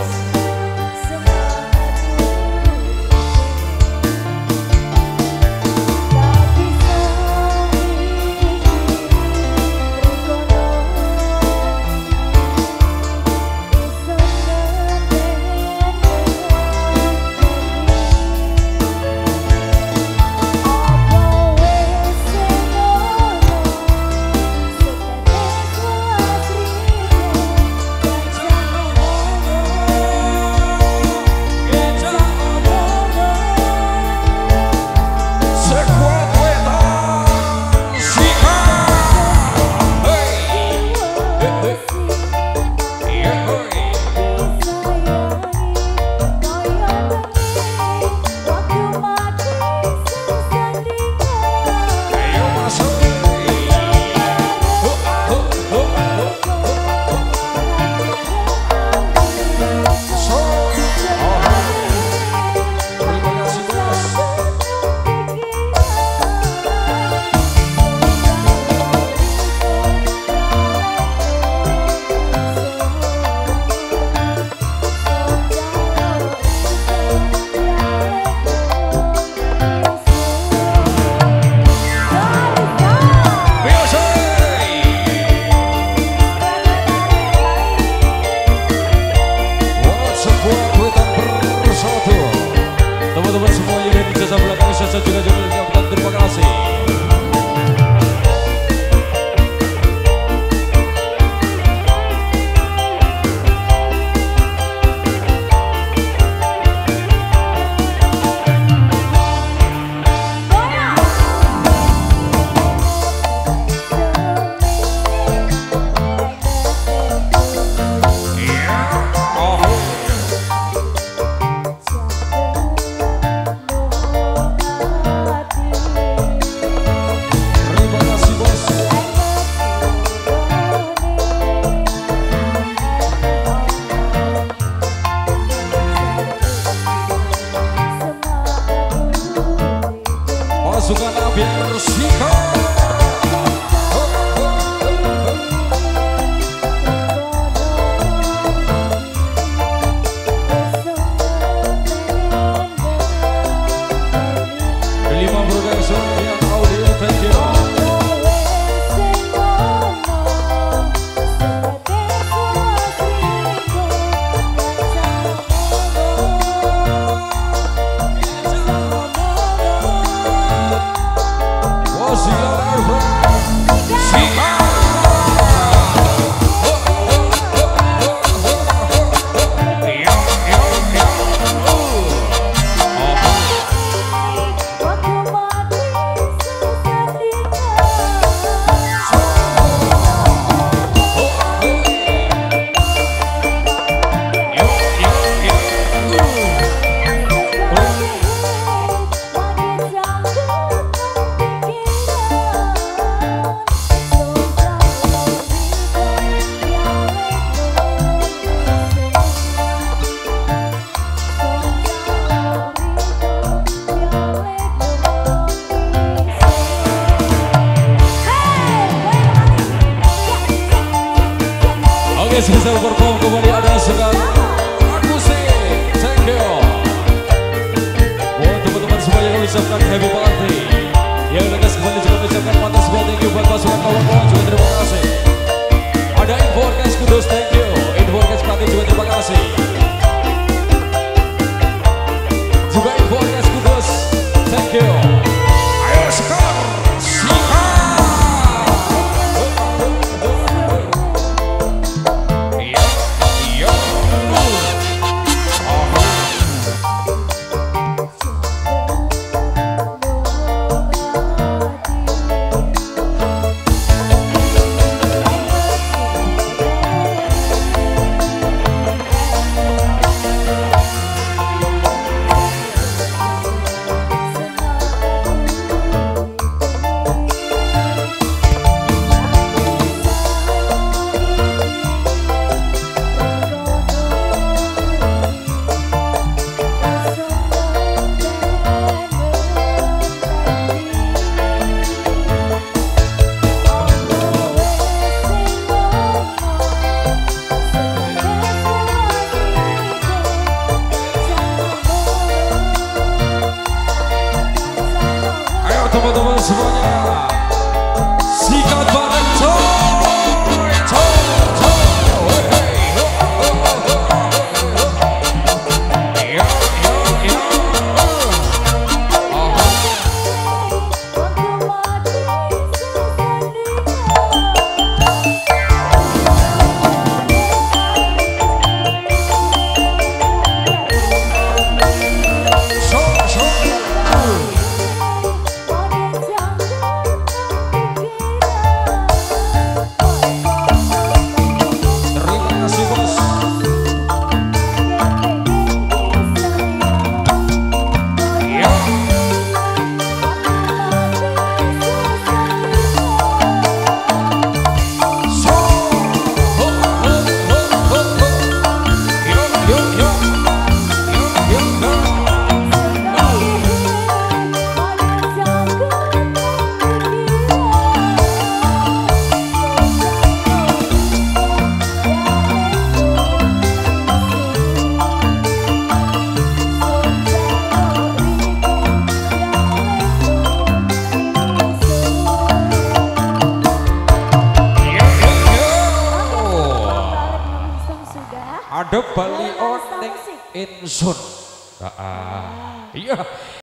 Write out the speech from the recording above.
Oh. pasukan Abiar Siko Gracias, Gustavo madep Bali oneng insun. Iya.